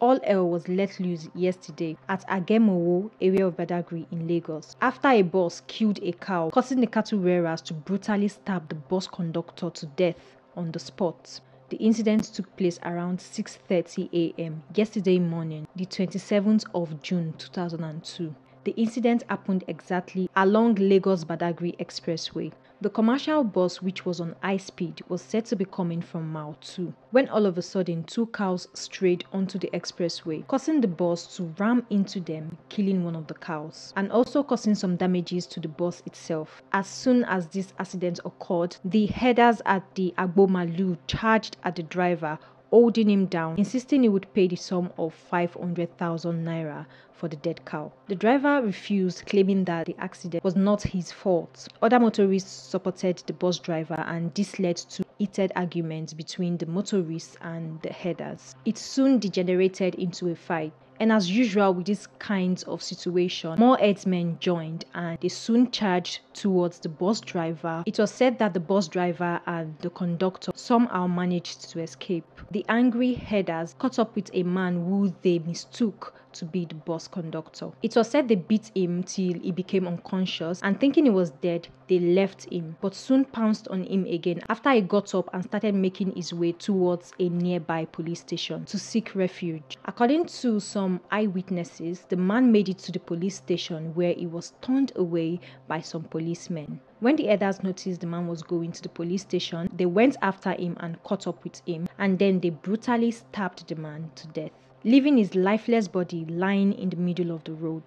all hell was let loose yesterday at Agemowo area of Badagry in Lagos after a bus killed a cow, causing the cattle rearers to brutally stab the bus conductor to death on the spot. The incident took place around 6:30 a.m. yesterday morning, the 27th of June 2002. The incident happened exactly along Lagos Badagry Expressway. The commercial bus, which was on high speed, was said to be coming from Mile 2 when all of a sudden two cows strayed onto the expressway, causing the bus to ram into them, killing one of the cows, and also causing some damages to the bus itself. As soon as this accident occurred, the headers at the Agbomalu charged at the driver holding him down, insisting he would pay the sum of 500,000 naira for the dead cow. The driver refused, claiming that the accident was not his fault. Other motorists supported the bus driver, and this led to heated arguments between the motorists and the headers. It soon degenerated into a fight. And as usual with these kinds of situation, more herdsmen joined and they soon charged towards the bus driver. It was said that the bus driver and the conductor somehow managed to escape. The angry headers caught up with a man who they mistook to be the bus conductor. It was said they beat him till he became unconscious and thinking he was dead, they left him but soon pounced on him again after he got up and started making his way towards a nearby police station to seek refuge. According to some eyewitnesses, the man made it to the police station where he was turned away by some policemen. When the others noticed the man was going to the police station, they went after him and caught up with him and then they brutally stabbed the man to death leaving his lifeless body lying in the middle of the road.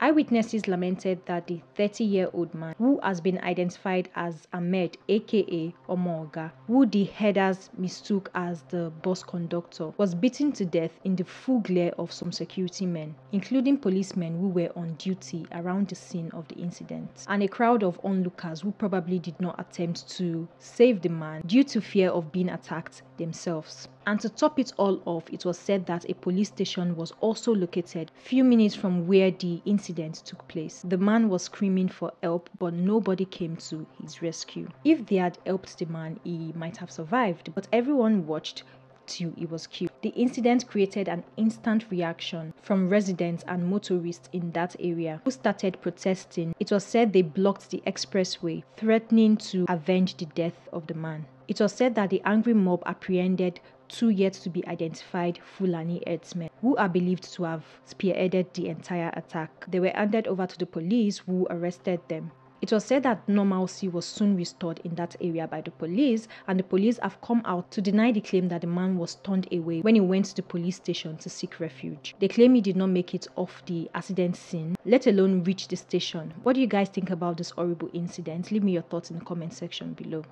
Eyewitnesses lamented that the 30 year old man, who has been identified as Ahmed aka Omoga, who the headers mistook as the bus conductor, was beaten to death in the full glare of some security men, including policemen who were on duty around the scene of the incident, and a crowd of onlookers who probably did not attempt to save the man due to fear of being attacked themselves. And to top it all off, it was said that a police station was also located few minutes from where the incident took place. The man was screaming for help, but nobody came to his rescue. If they had helped the man, he might have survived, but everyone watched till he was killed. The incident created an instant reaction from residents and motorists in that area who started protesting. It was said they blocked the expressway, threatening to avenge the death of the man. It was said that the angry mob apprehended two yet to be identified Fulani herdsmen who are believed to have spearheaded the entire attack. They were handed over to the police who arrested them. It was said that normalcy was soon restored in that area by the police, and the police have come out to deny the claim that the man was turned away when he went to the police station to seek refuge. They claim he did not make it off the accident scene, let alone reach the station. What do you guys think about this horrible incident? Leave me your thoughts in the comment section below.